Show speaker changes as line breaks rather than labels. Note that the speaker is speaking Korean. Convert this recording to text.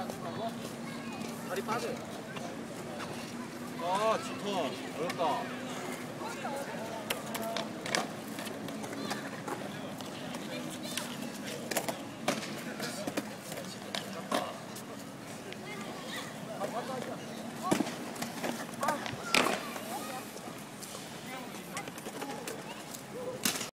안된다고? 다리 빠져요
아 좋다 어렵다